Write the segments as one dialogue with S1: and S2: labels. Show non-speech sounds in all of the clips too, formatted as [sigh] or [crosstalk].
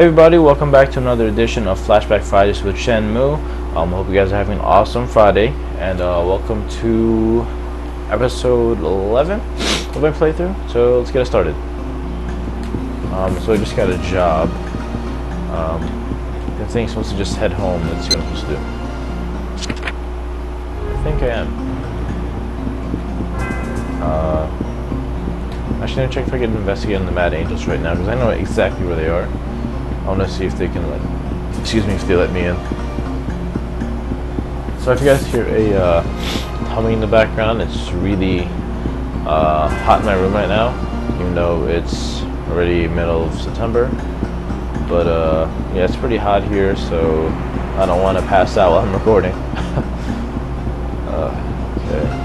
S1: Hey everybody, welcome back to another edition of Flashback Fridays with Shenmue. Um, I hope you guys are having an awesome Friday, and uh, welcome to episode 11 of my playthrough. So let's get it started. Um, so I just got a job. Um, I think I'm supposed to just head home. Let's see what I'm supposed to do. I think I am. Uh, actually, I'm gonna check if I can investigate on the Mad Angels right now because I know exactly where they are. I want to see if they can let, excuse me, if they let me in. So if you guys hear a uh, humming in the background, it's really uh, hot in my room right now, even though it's already middle of September. But uh, yeah, it's pretty hot here, so I don't want to pass out while I'm [laughs] recording. [laughs] uh, okay.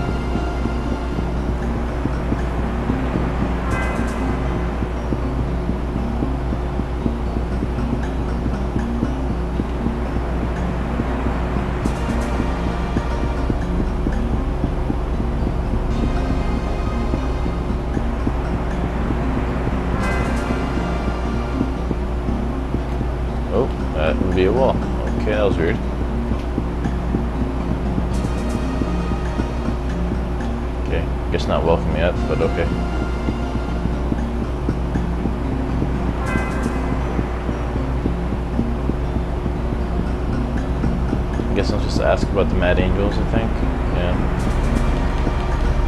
S1: Oh, that would be a wall. Okay, that was weird. Okay, guess not welcome yet, but okay. I guess I'm supposed to ask about the Mad Angels, I think. Yeah.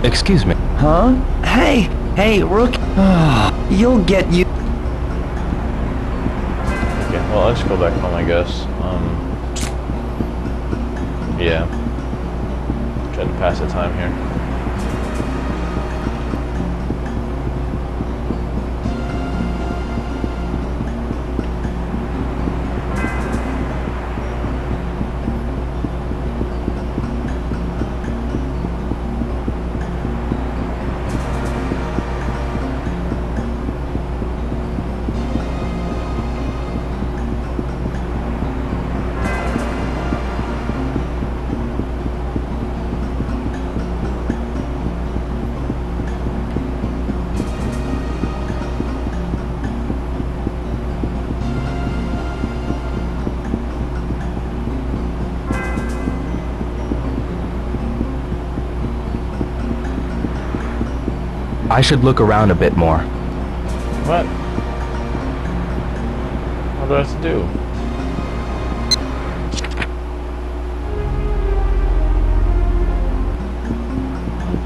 S2: Excuse me.
S3: Huh? Hey, hey, Rook. [sighs] You'll get you.
S1: Just go back home, I guess. Um, yeah. Try to pass the time here.
S2: I should look around a bit more.
S1: What? What do I have to do?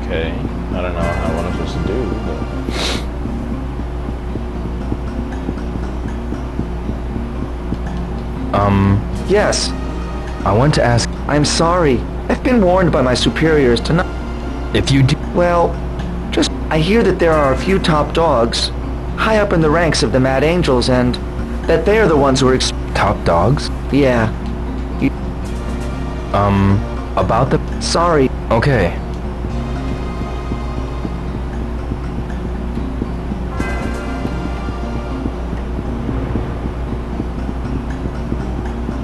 S1: Okay, I don't know how what I'm supposed to do, but
S2: Um,
S3: Yes,
S2: I want to ask
S3: I'm sorry. I've been warned by my superiors to not.
S2: if you do.
S3: Well, just. I hear that there are a few top dogs, high up in the ranks of the Mad Angels, and that they are the ones who are. Ex-
S2: Top dogs?
S3: yeah,
S2: Um, about the.
S3: sorry.
S2: Okay.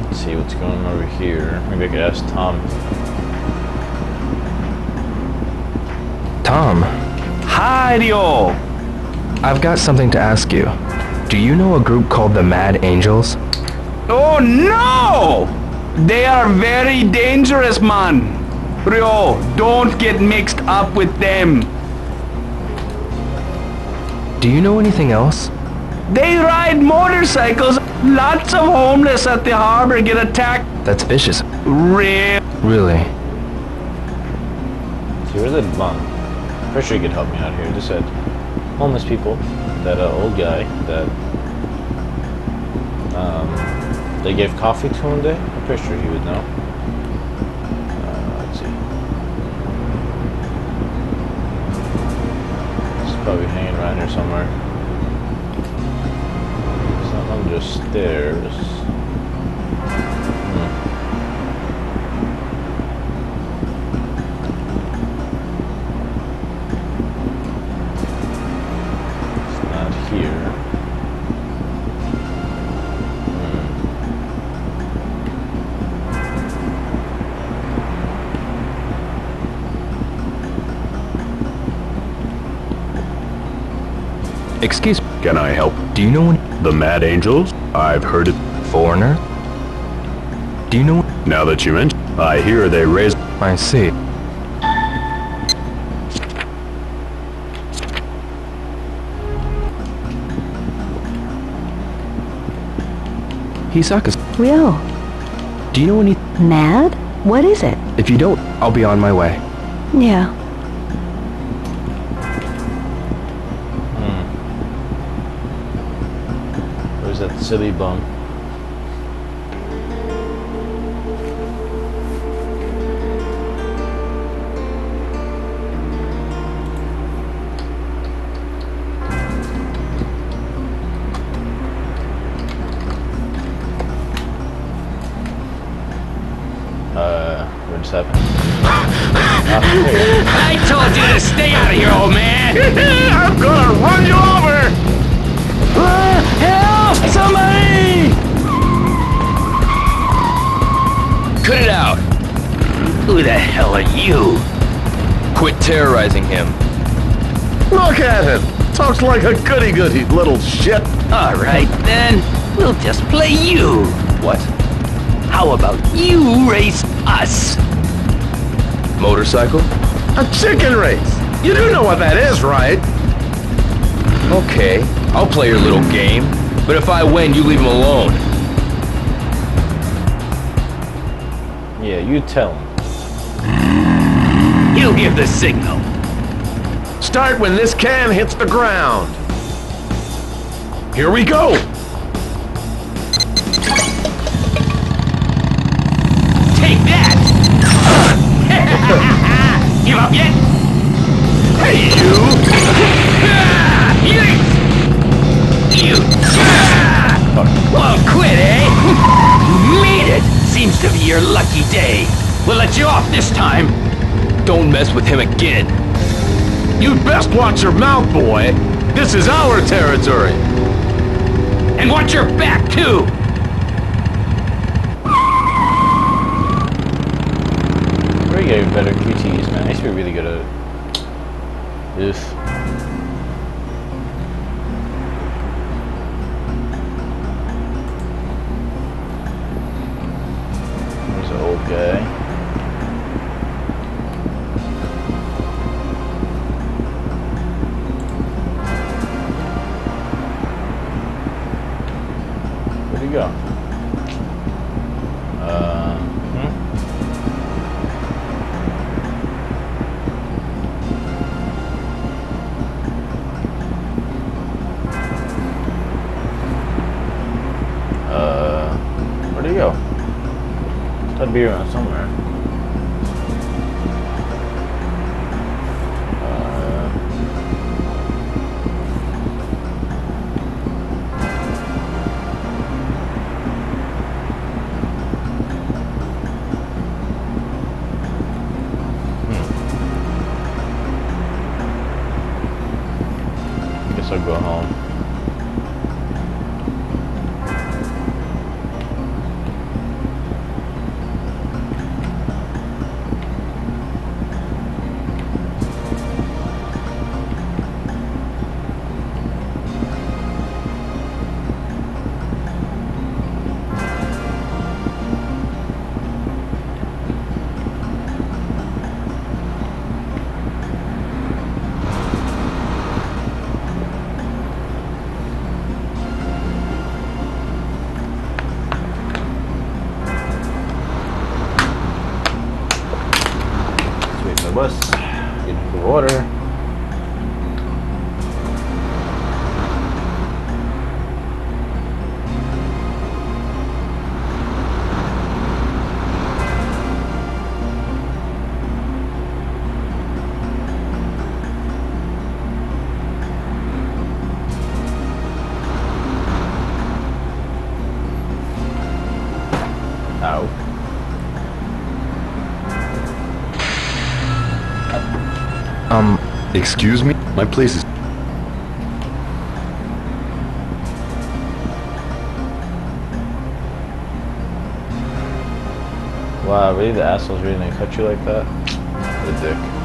S1: let's see what's going on over here. Maybe I could ask Tom.
S2: Tom,
S4: Hi,
S2: I've got something to ask you. Do you know a group called the Mad Angels?
S4: Oh no! They are very dangerous, man. Ryo, don't get mixed up with them.
S2: Do you know anything else?
S4: They ride motorcycles. Lots of homeless at the harbor get attacked.
S2: That's vicious.
S4: Real.
S2: Really?
S1: See, where's that bum? I'm pretty sure you could help me out here. Just said homeless people. That uh, old guy that um, they gave coffee to one day. I'm pretty sure he would know. Uh, let's see. He's probably hanging around here somewhere. It's not the stairs.
S2: Excuse me.
S5: Can I help?
S2: Do you know any
S6: The Mad Angels? I've heard it.
S2: foreigner? Do you know
S6: Now that you mention, I hear they raise.
S2: I see. Hisaka's.
S7: Ryo,
S2: Do you know any?
S7: mad? What is it?
S2: If you don't, I'll be on my way.
S7: Yeah.
S1: Silly bum? Just
S8: play you.
S2: What?
S8: How about you race us?
S2: Motorcycle?
S6: A chicken race! You do know what that is, right?
S2: Okay, I'll play your little game. But if I win, you leave him alone.
S1: Yeah, you tell him.
S8: He'll give the signal.
S6: Start when this can hits the ground. Here we go!
S8: Give up yet?
S6: Hey, you!
S8: You! Well, quit, eh? Made it! Seems to be your lucky day. We'll let you off this time.
S2: Don't mess with him again.
S6: You'd best watch your mouth, boy. This is our territory.
S8: And watch your back, too!
S1: Getting better QTs, to be really good at it. Oof. There's an old guy. Go home.
S2: Excuse me?
S6: My place is.
S1: Wow, really? The asshole's really gonna cut you like that? What a dick.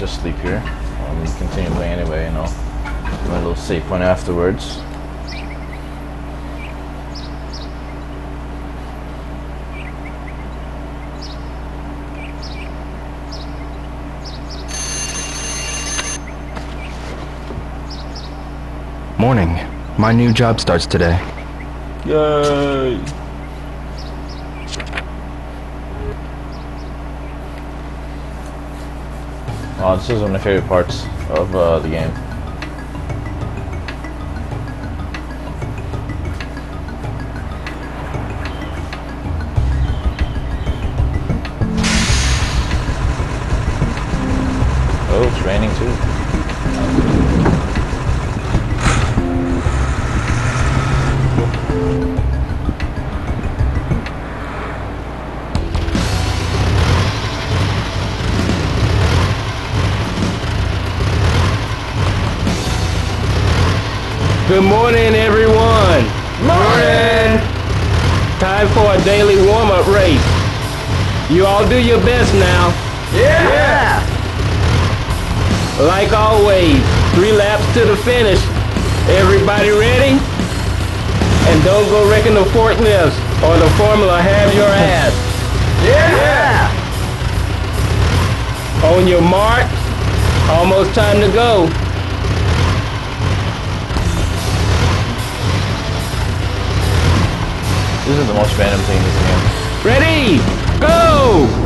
S1: Let's just sleep here. Um, we continue playing anyway, you know. My little safe one afterwards.
S2: Morning. My new job starts today.
S1: Yay! Oh, this is one of my favorite parts of uh, the game. Oh, it's raining too.
S9: Best now. Yeah. Like always, three laps to the finish. Everybody ready? And don't go wrecking the forklifts or the formula have your ass. Yeah. On your mark. Almost time to go.
S1: This is the most random thing in this game.
S9: Ready? Go!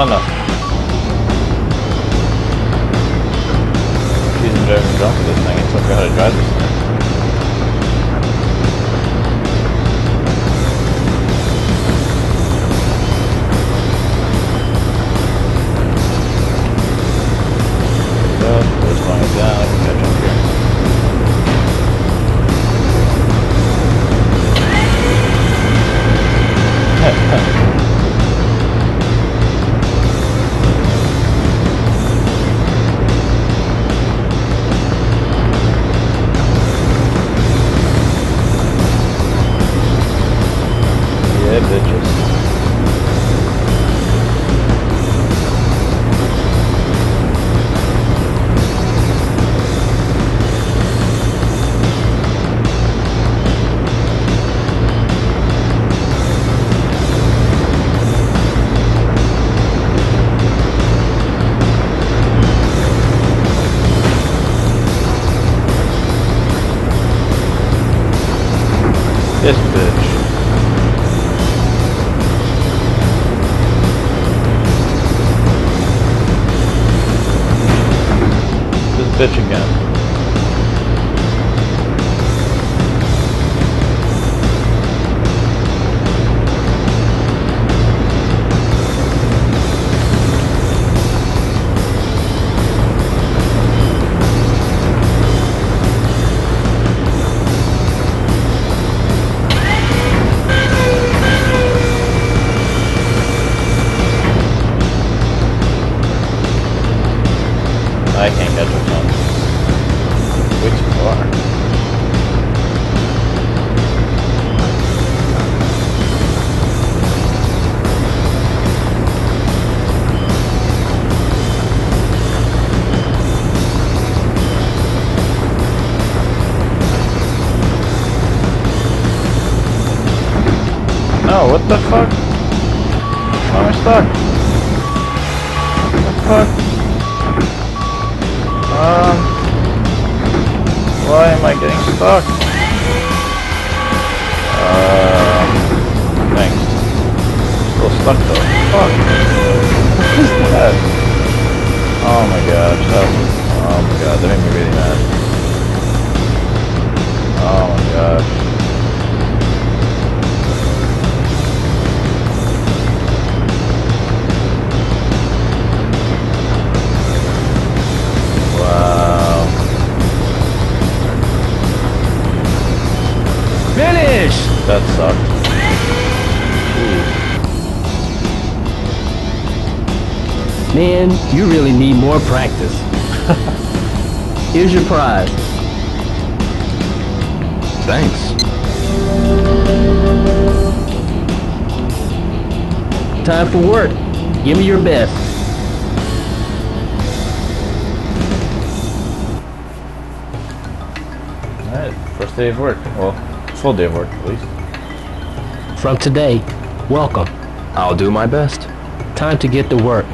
S1: Oh no. She's driving drunk this thing. It's not how to drive this thing. No, what the fuck? Why am I stuck? What the fuck? Um, why am I getting stuck? Uh, thanks. Still stuck though. Fuck. What is that? Oh my gosh, that was, oh my god, that made me really mad. Oh my gosh. That sucked.
S9: Man, you really need more practice. [laughs] Here's your prize.
S2: Thanks.
S9: Time for work. Give me your best.
S1: Alright, first day of work. Well, full day of work at least.
S9: From today, welcome.
S2: I'll do my best.
S9: Time to get to work.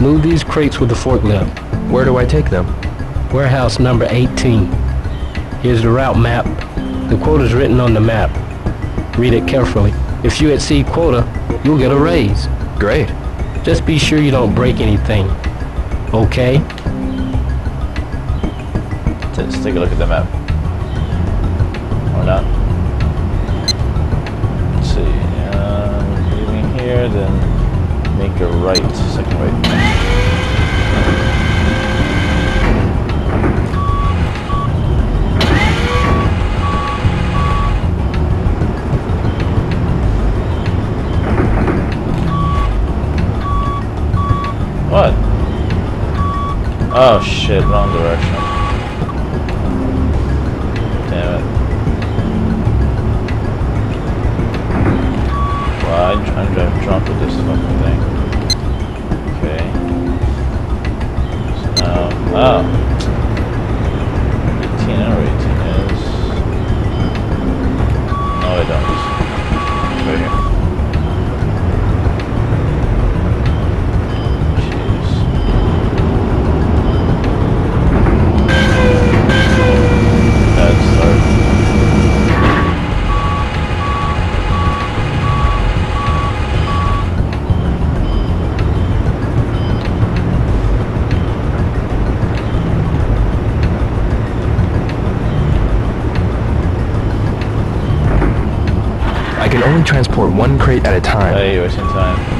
S9: Move these crates with the forklift.
S2: Where do I take them?
S9: Warehouse number 18. Here's the route map. The quota's written on the map. Read it carefully. If you exceed quota, you'll get a raise.
S2: Great.
S9: Just be sure you don't break anything. Okay?
S1: Let's take a look at the map. Leaving here, then make a right. Second right. What? Oh shit, wrong direction. I'm trying to drunk with this fucking thing. Okay. Um, so now, oh. 18, I know where 18 is. No, I don't. Right here.
S2: Only transport one crate at a time.
S1: Wasting time.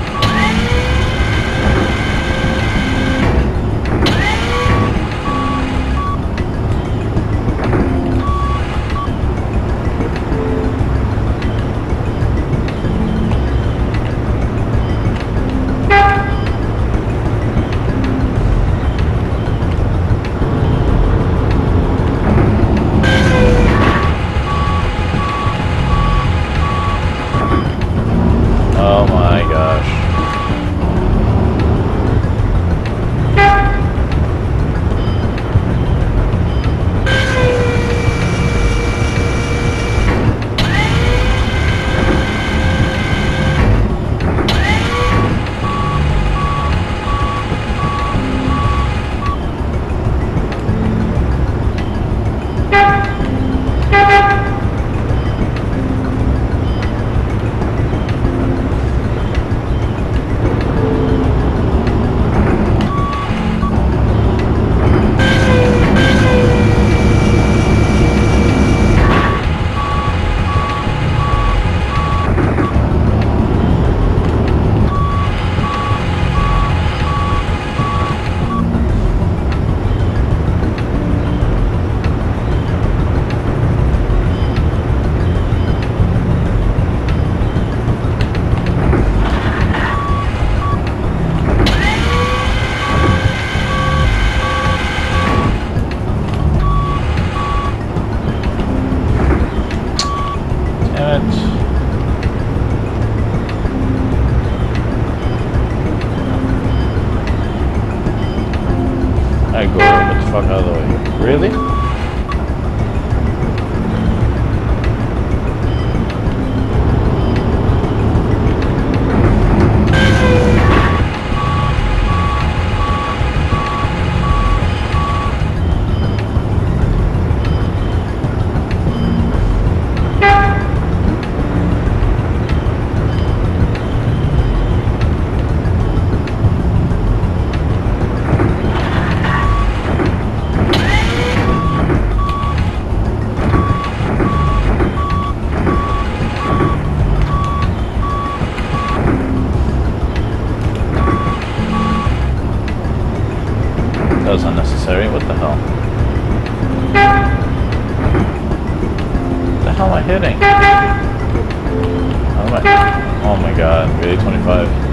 S1: hell am I hitting? How am I? Oh my god, really 25.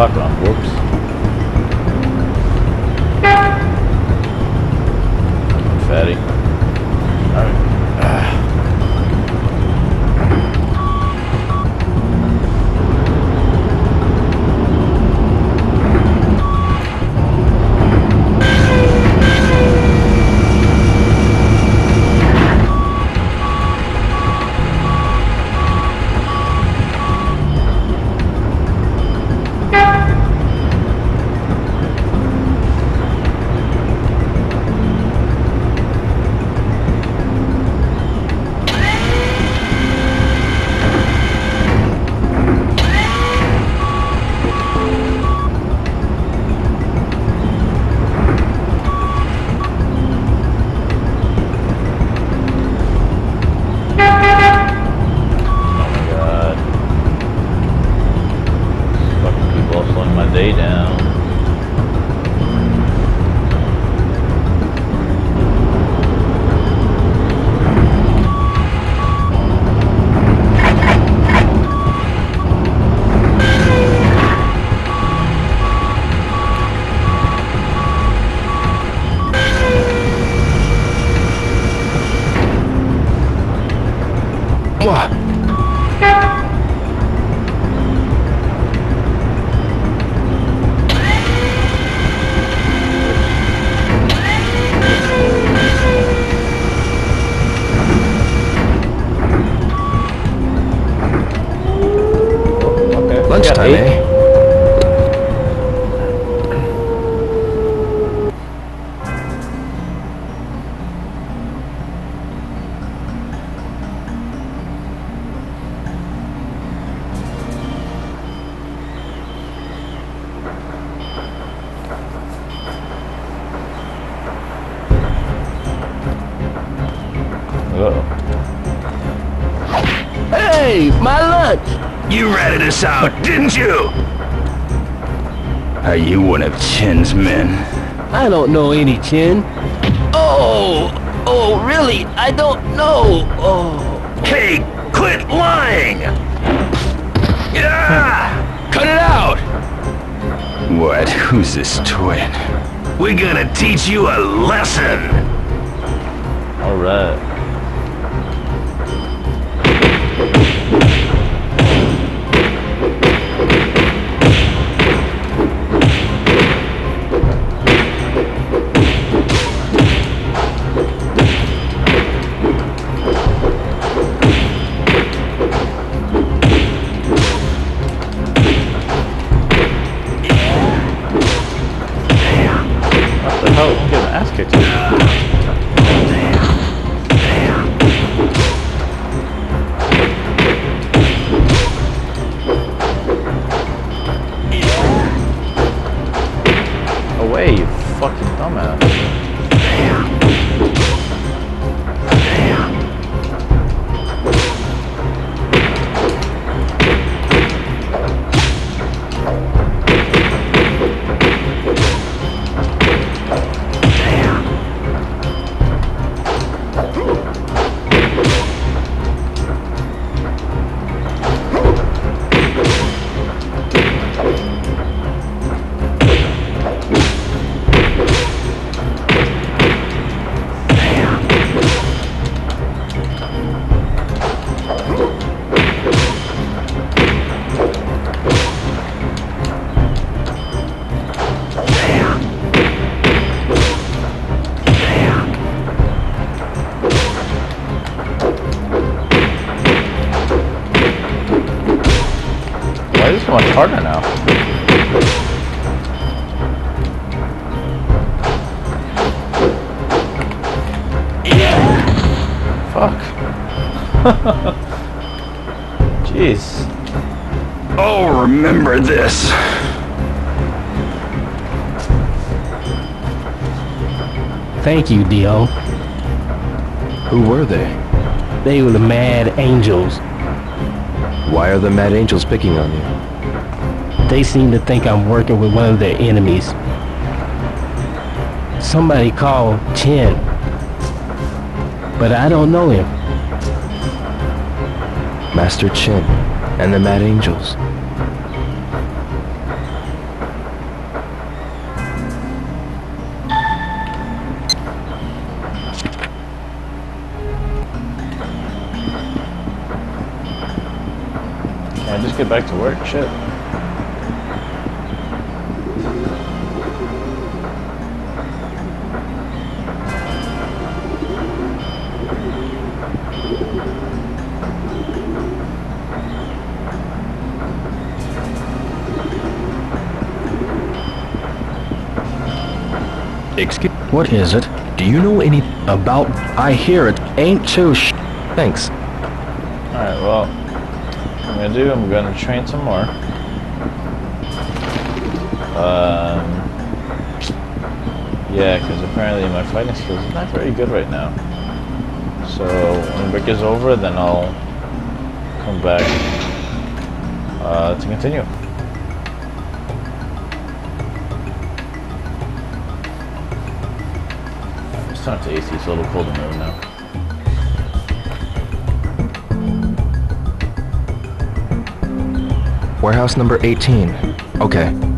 S1: Fuck off. Whoops. chin? Oh!
S8: Oh, really? I don't know! Oh.
S4: Hey, quit lying! Yeah!
S10: Cut it out! What? Who's this twin?
S4: We're gonna teach you a lesson!
S1: Alright.
S9: Thank you, Dio.
S2: Who were they?
S9: They were the Mad Angels.
S2: Why are the Mad Angels picking on you?
S9: They seem to think I'm working with one of their enemies. Somebody called Chen. But I don't know him.
S2: Master Chen and the Mad Angels.
S1: Shit.
S2: Excuse
S9: What is it?
S2: Do you know any...
S9: About I hear it ain't too sh
S2: Thanks.
S1: Alright, well, what I'm gonna do, I'm gonna train some more. Um, yeah, because apparently my fighting skills is not very good right now. So when break is over, then I'll come back uh, to continue. It's time to AC, it's a little cold in the room now.
S2: Warehouse number 18. Okay.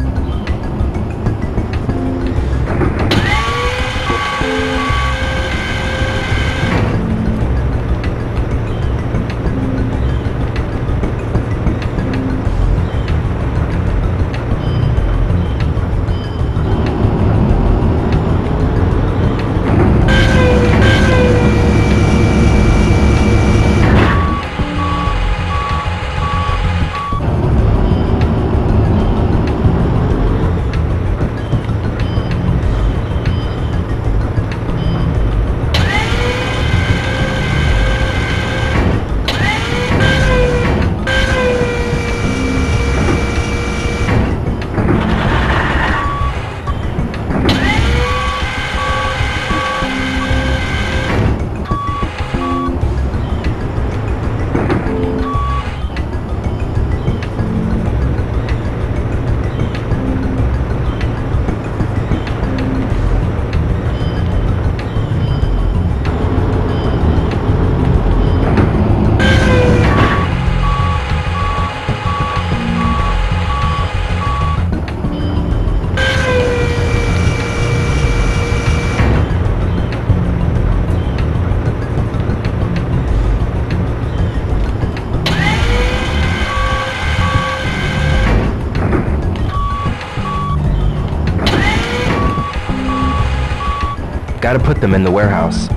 S2: Gotta put them in the warehouse.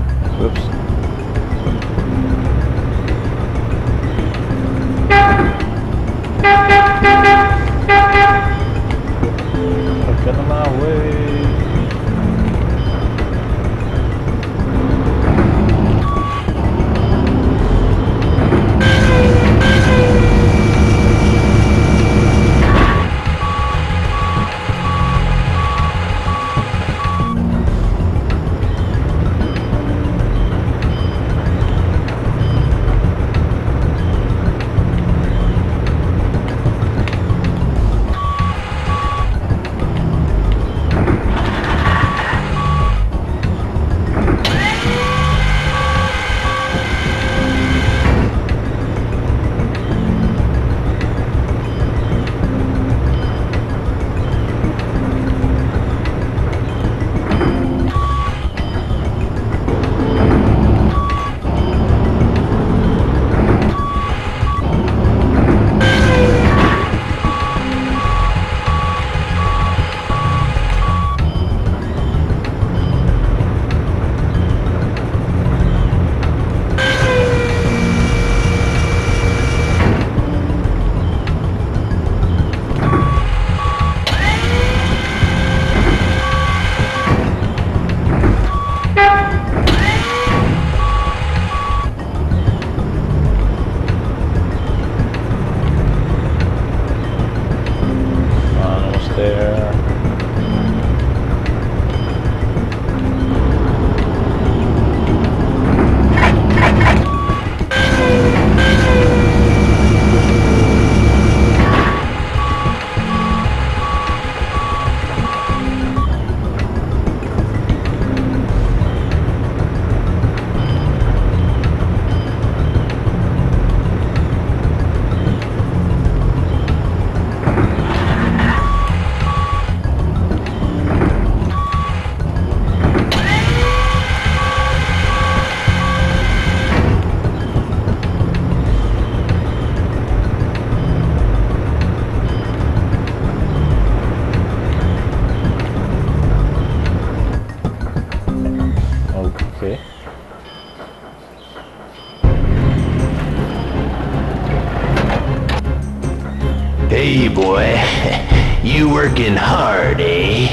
S8: Working hard, eh?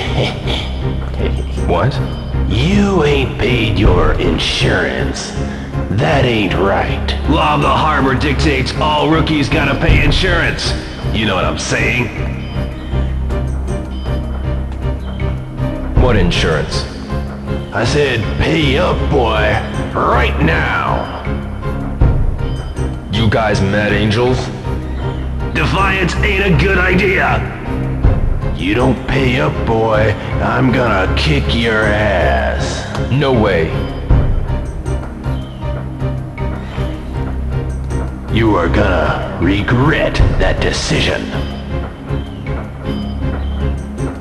S2: What?
S8: You ain't paid your insurance. That ain't right. Law of the harbor dictates all rookies gotta pay insurance. You know what I'm saying?
S2: What insurance?
S8: I said, pay up, boy. Right now.
S2: You guys Mad Angels?
S8: Defiance ain't a good idea. You don't pay up, boy. I'm gonna kick your ass.
S2: No way.
S8: You are gonna regret that decision.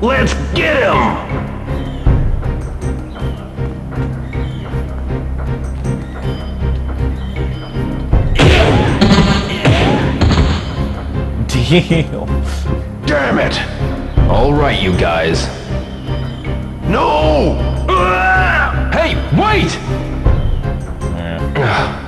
S8: Let's get him! [laughs]
S1: Damn.
S8: Damn it!
S2: All right, you guys.
S8: No! Ah!
S2: Hey, wait!
S1: Anyway,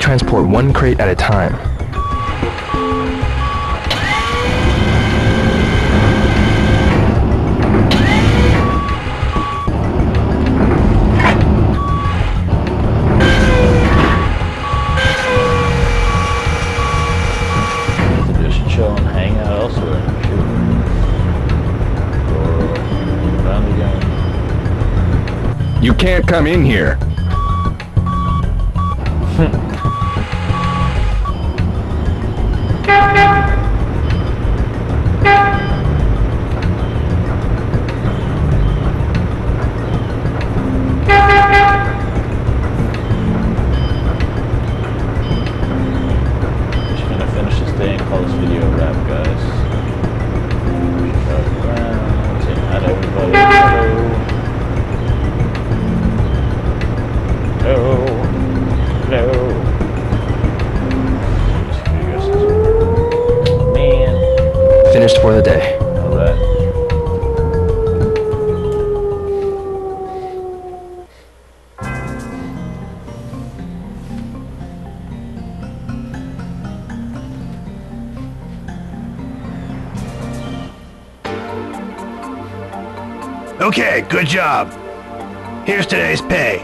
S2: transport one crate at a time.
S1: Just chill and hang out elsewhere. Shoot. Or around again.
S4: You can't come in here.
S2: Finished for the day.
S11: Okay, good job. Here's today's pay.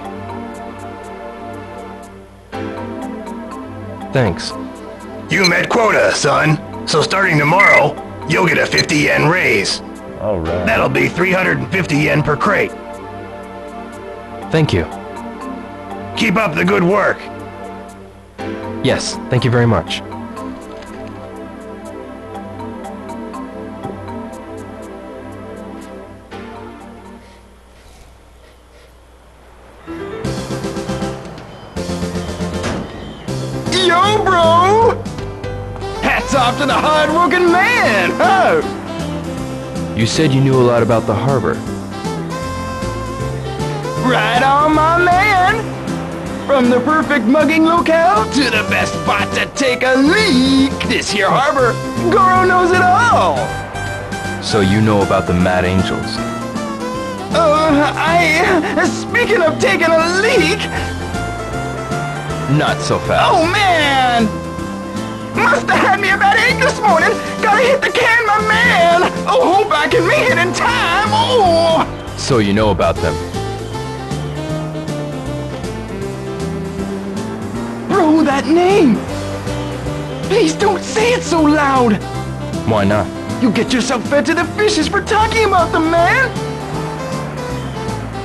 S2: Thanks.
S11: You met quota, son. So starting tomorrow, you'll get a 50 yen raise.
S1: Alright.
S11: That'll be 350 yen per crate.
S2: Thank you.
S11: Keep up the good work.
S2: Yes, thank you very much. You said you knew a lot about the harbor.
S4: Right on, my man! From the perfect mugging locale to the best spot to take a leak, this here harbor, Goro knows it all!
S2: So you know about the Mad Angels.
S4: Uh, I... Speaking of taking a leak,
S2: Not so fast.
S4: oh man! Must have had me a bad egg this morning! Gotta hit the can, my man! Oh, hope I can make it in time! Oh!
S2: So you know about them.
S4: Bro, that name! Please don't say it so loud!
S2: Why not?
S4: You get yourself fed to the fishes for talking about them, man!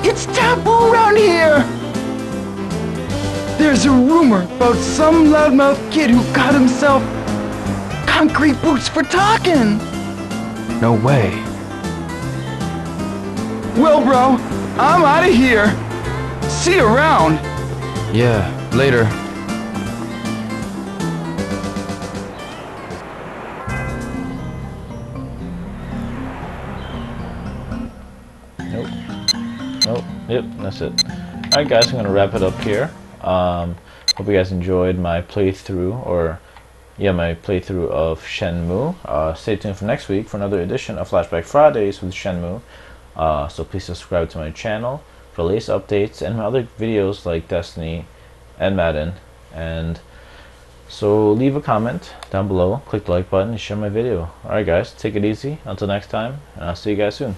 S4: It's taboo around here! There's a rumor about some loudmouth kid who got himself concrete boots for talking!
S2: No way.
S4: Well, bro, I'm out of here! See you around!
S2: Yeah, later.
S1: Nope. Nope. Yep, that's it. Alright guys, I'm gonna wrap it up here. Um, hope you guys enjoyed my playthrough, or yeah, my playthrough of Shenmue. Uh, stay tuned for next week for another edition of Flashback Fridays with Shenmue. Uh, so please subscribe to my channel for latest updates and my other videos like Destiny and Madden. And so leave a comment down below, click the like button, and share my video. Alright guys, take it easy. Until next time, and I'll see you guys soon.